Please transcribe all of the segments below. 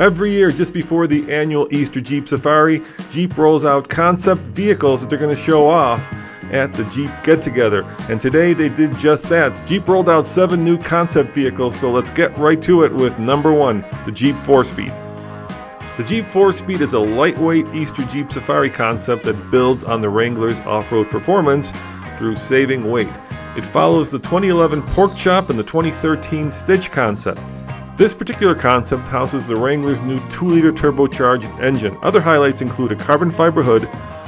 Every year, just before the annual Easter Jeep Safari, Jeep rolls out concept vehicles that they're going to show off at the Jeep Get Together. And today they did just that. Jeep rolled out seven new concept vehicles, so let's get right to it with number one, the Jeep 4Speed. The Jeep 4Speed is a lightweight Easter Jeep Safari concept that builds on the Wrangler's off road performance through saving weight. It follows the 2011 Pork Chop and the 2013 Stitch concept. This particular concept houses the Wrangler's new 2-liter turbocharged engine. Other highlights include a carbon fiber hood,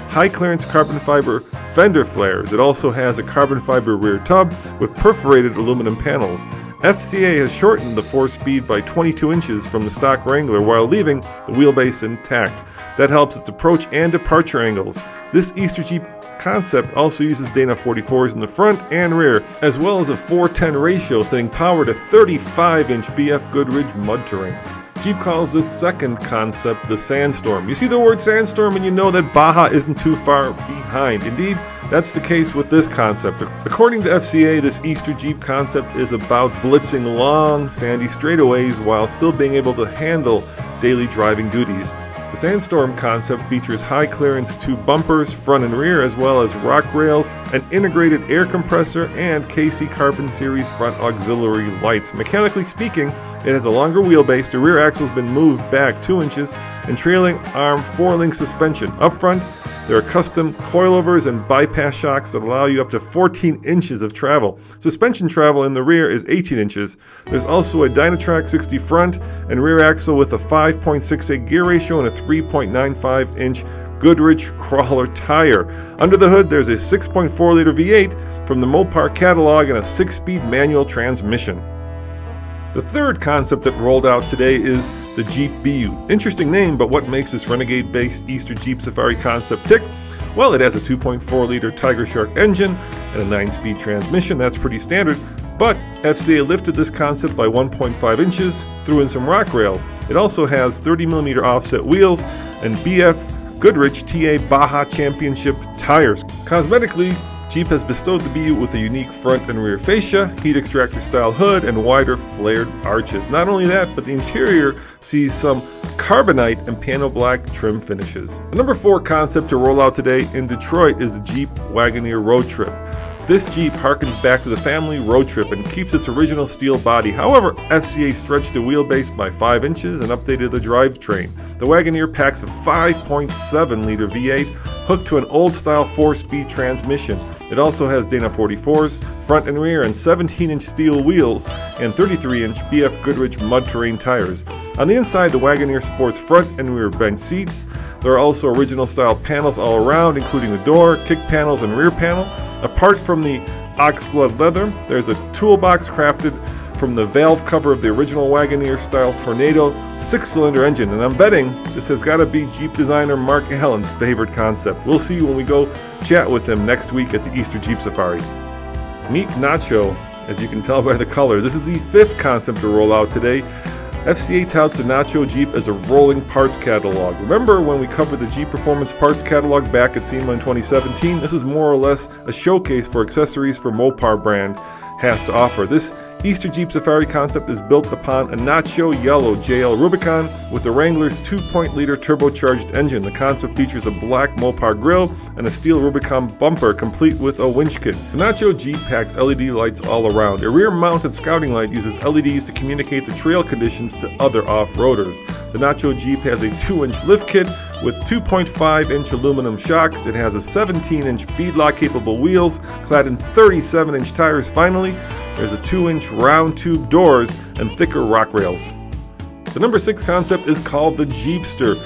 high clearance carbon fiber fender flares. It also has a carbon fiber rear tub with perforated aluminum panels. FCA has shortened the 4-speed by 22 inches from the stock Wrangler while leaving the wheelbase intact. That helps its approach and departure angles. This Easter Jeep concept also uses Dana 44s in the front and rear, as well as a 410 ratio setting power to 35-inch BF Goodrich mud terrains. Jeep calls this second concept the Sandstorm. You see the word Sandstorm and you know that Baja isn't too far behind. Indeed, that's the case with this concept. According to FCA, this Easter Jeep concept is about blitzing long, sandy straightaways while still being able to handle daily driving duties. The Sandstorm concept features high clearance tube bumpers, front and rear, as well as rock rails, an integrated air compressor, and KC Carbon Series front auxiliary lights. Mechanically speaking, it has a longer wheelbase, the rear axle has been moved back 2 inches, and trailing arm 4-link suspension. Up front, there are custom coilovers and bypass shocks that allow you up to 14 inches of travel. Suspension travel in the rear is 18 inches. There's also a Dynatrac 60 front and rear axle with a 5.68 gear ratio and a 3.95 inch Goodrich crawler tire. Under the hood, there's a 6.4 liter V8 from the Mopar catalog and a 6 speed manual transmission. The third concept that rolled out today is the Jeep B-Ute. Interesting name, but what makes this renegade based Easter Jeep Safari concept tick? Well, it has a 2.4 liter Tiger Shark engine and a 9 speed transmission. That's pretty standard. But FCA lifted this concept by 1.5 inches, threw in some rock rails. It also has 30mm offset wheels and BF Goodrich TA Baja Championship tires. Cosmetically, Jeep has bestowed the B-Ute with a unique front and rear fascia, heat extractor style hood, and wider flared arches. Not only that, but the interior sees some carbonite and piano black trim finishes. The number 4 concept to roll out today in Detroit is the Jeep Wagoneer Road Trip. This Jeep harkens back to the family road trip and keeps its original steel body. However, FCA stretched the wheelbase by 5 inches and updated the drivetrain. The Wagoneer packs a 5.7 liter V8 hooked to an old style 4 speed transmission. It also has Dana 44s, front and rear, and 17 inch steel wheels and 33 inch BF Goodrich mud terrain tires. On the inside, the Wagoneer sports front and rear bench seats. There are also original style panels all around, including the door, kick panels, and rear panel. Apart from the oxblood leather, there's a toolbox crafted from the valve cover of the original Wagoneer style Tornado six cylinder engine, and I'm betting this has got to be Jeep designer Mark Allen's favorite concept. We'll see when we go chat with him next week at the Easter Jeep Safari. Meet Nacho, as you can tell by the color. This is the fifth concept to roll out today. FCA touts the Nacho Jeep as a rolling parts catalog. Remember when we covered the Jeep Performance Parts catalog back at SEMA in 2017? This is more or less a showcase for accessories for Mopar brand has to offer. This Easter Jeep Safari concept is built upon a Nacho Yellow JL Rubicon with the Wrangler's 2.liter turbocharged engine. The concept features a black Mopar grille and a steel Rubicon bumper complete with a winch kit. The Nacho Jeep packs LED lights all around. A rear-mounted scouting light uses LEDs to communicate the trail conditions to other off-roaders. The Nacho Jeep has a 2-inch lift kit with 2.5 inch aluminum shocks. It has a 17 inch beadlock capable wheels clad in 37 inch tires. Finally, there's a 2 inch round tube doors and thicker rock rails. The number 6 concept is called the Jeepster,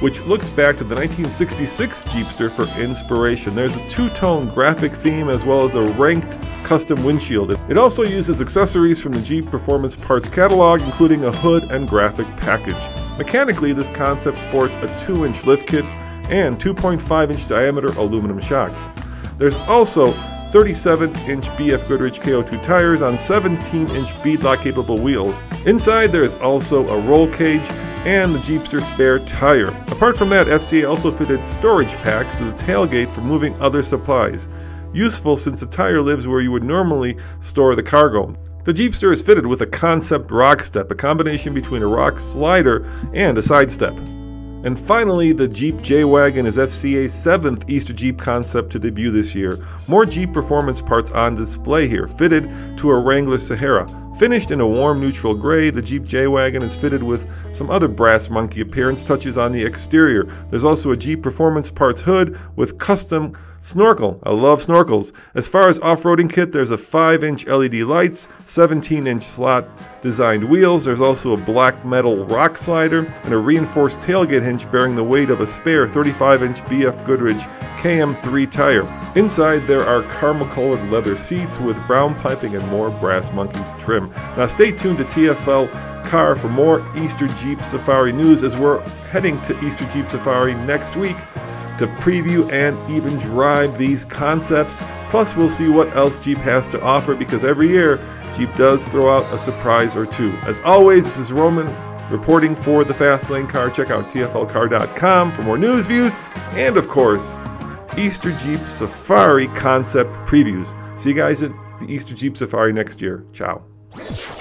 which looks back to the 1966 Jeepster for inspiration. There's a two-tone graphic theme as well as a ranked custom windshield. It also uses accessories from the Jeep Performance Parts catalog, including a hood and graphic package. Mechanically, this concept sports a 2-inch lift kit and 2.5-inch diameter aluminum shocks. There's also 37-inch BF Goodrich KO2 tires on 17-inch beadlock capable wheels. Inside there is also a roll cage and the Jeepster spare tire. Apart from that, FCA also fitted storage packs to the tailgate for moving other supplies. useful since the tire lives where you would normally store the cargo. The Jeepster is fitted with a concept rock step, a combination between a rock slider and a side step. And finally, the Jeep J-Wagon is FCA's seventh Easter Jeep concept to debut this year. More Jeep performance parts on display here, fitted to a Wrangler Sahara. Finished in a warm neutral gray, the Jeep J-Wagon is fitted with some other brass monkey appearance touches on the exterior. There's also a Jeep Performance Parts hood with custom snorkel. I love snorkels. As far as off-roading kit, there's a 5-inch LED lights, 17-inch slot designed wheels. There's also a black metal rock slider and a reinforced tailgate hinge bearing the weight of a spare 35-inch BF Goodrich KM3 tire. Inside there are caramel colored leather seats with brown piping and more brass monkey trim. Now stay tuned to TFL Car for more Easter Jeep Safari news as we're heading to Easter Jeep Safari next week to preview and even drive these concepts. Plus, we'll see what else Jeep has to offer because every year Jeep does throw out a surprise or two. As always, this is Roman reporting for the Fast Lane Car. Check out TFLCar.com for more news, views, and of course, Easter Jeep Safari concept previews. See you guys at the Easter Jeep Safari next year. Ciao. Yeah.